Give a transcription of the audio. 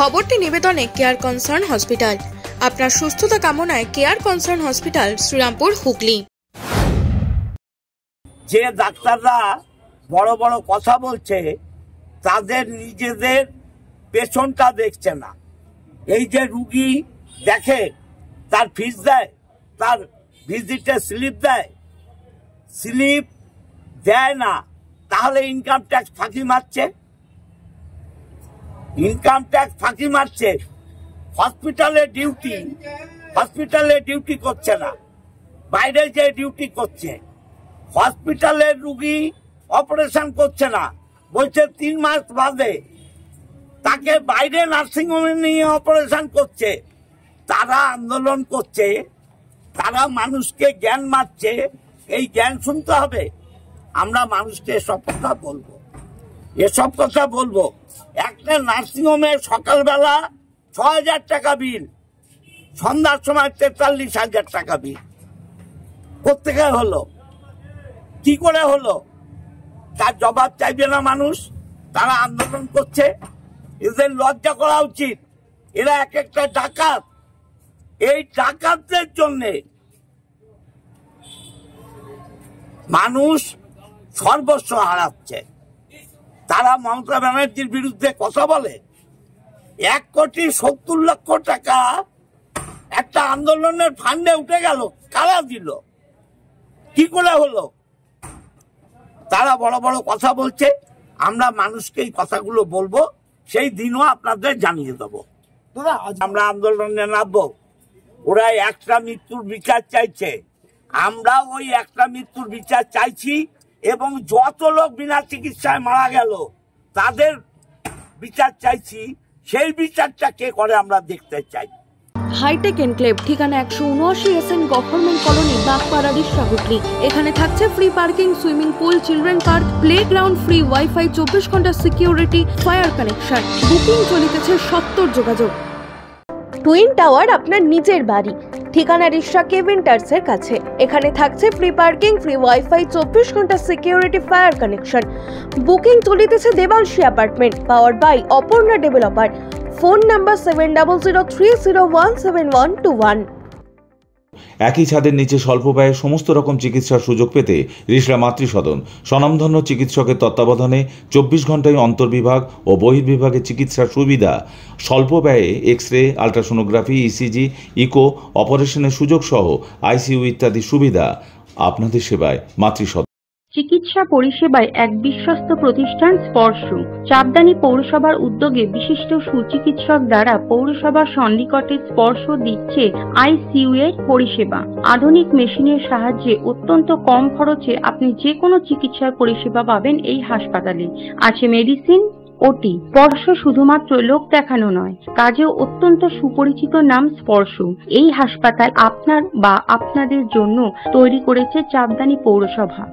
খবরটি নিবেদনে care concern hospital আপনার সুস্থতা কামনায় care concern hospital Serampore, Hooghly. যে ডাক্তাররা বড় বড় কথা বলছে, তাদের নিজেদের পেছনটা দেখছে না। এই যে রুগী দেখে, তার ফিস দেয়, তার ভিজিটে স্লিপ দেয় স্লিপ দেয় না, তাহলে ইনকাম ট্যাক্স ফাঁকি মারছে। ইনকাম ট্যাক্স ফাঁকি মারছে। হসপিটালে ডিউটি হসপিটালে ডিউটি করছে না। বাইরে যে ডিউটি করছে। হসপিটালের রুগী অপারেশন করছে না। বলছে তিন মাস বাদে তাকে বাইরে নার্সিংহোমে নিয়ে অপারেশন করছে। তারা আন্দোলন করছে। তারা মানুষকে জ্ঞান মারছে। এই জ্ঞান শুনতে হবে। আমরা মানুষকে সব কথা বলব। এসব কথা বলব। একটা নার্সিংহোমে সকালবেলা ছ হাজার টাকা বিল সন্ধ্যার সময় তেতাল্লিশ হাজার টাকা বিল কোথেকে হলো? কি করে হলো? তার জবাব চাইবে না মানুষ। তারা আন্দোলন করছে। এদের লজ্জা করা উচিত। এরা এক একটা ডাকাত। এই ডাকাতদের জন্য মানুষ সর্বস্ব হারাচ্ছে। তারা মমতা ব্যানার্জির বিরুদ্ধে কথা বলে। এক কোটি সত্তর লক্ষ টাকা একটা আন্দোলনের ফান্ডে উঠে গেল কারা দিল? কি করে হলো? তারা বড় বড় কথা বলছে আমরা মানুষকে এই কথাগুলো বলব সেই দিনও আপনাদের জানিয়ে দেবো। আমরা আন্দোলনে নামবো ওরা একটা মৃত্যুর বিচার চাইছে। আমরা ওই একটা মৃত্যুর বিচার চাইছি এবং যত লোক বিনা চিকিৎসায় মারা গেল তাদের বিচার চাইছি। সেই বিচারটা কে করে আমরা দেখতে চাই। হাইটেক এনক্লেভ ঠিকানা একশো উনআশি S N government colony Bagpara Hooghly এখানে থাকছে free parking swimming pool children park play ground free wifi চব্বিশ ঘণ্টা সিকিউরিটি ফায়ার কানেকশন বুকিং চলিতেছে সত্তর যোগাযোগ। টুইন টাওয়ার আপনার নিজের বাড়ি। ঠিকানা রিক্সা কেভিন্টার্সের কাছে। এখানে থাকছে ফ্রি পার্কিং ফ্রি ওয়াইফাই চব্বিশ ঘণ্টা সিকিউরিটি ফায়ার কানেকশন বুকিং চলিতেছে Debanshi apartment power by Aparna developer phone number seven double zero three zero one seven one two one একই ছাদের নিচে স্বল্প ব্যয়ে সমস্ত রকম চিকিৎসার সুযোগ পেতে রিসরা মাতৃসদন। স্বনামধন্য চিকিৎসকের তত্ত্বাবধানে চব্বিশ ঘন্টায় অন্তর্বিভাগ ও বহির্বিভাগে চিকিৎসার সুবিধা। স্বল্প ব্যয়ে X ray ultrasonography, ECG, eco, অপারেশনের সুযোগ সহ আইসিইউ ইত্যাদি সুবিধা। আপনাদের সেবায় মাতৃসদন। চিকিৎসা পরিষেবায় এক বিশ্বস্ত প্রতিষ্ঠান স্পর্শ। চাপদানি পৌরসভার উদ্যোগে বিশিষ্ট সুচিকিৎসক দ্বারা পৌরসভার সন্নিকটে স্পর্শ দিচ্ছে আইসিইউ এর পরিষেবা। আধুনিক মেশিনের সাহায্যে অত্যন্ত কম খরচে আপনি যে কোনো চিকিৎসার পরিষেবা পাবেন এই হাসপাতালে। আছে মেডিসিন, ওটি। স্পর্শ শুধুমাত্র লোক দেখানো নয়, কাজেও অত্যন্ত সুপরিচিত নাম স্পর্শ। এই হাসপাতাল আপনার বা আপনাদের জন্য তৈরি করেছে চাপদানি পৌরসভা।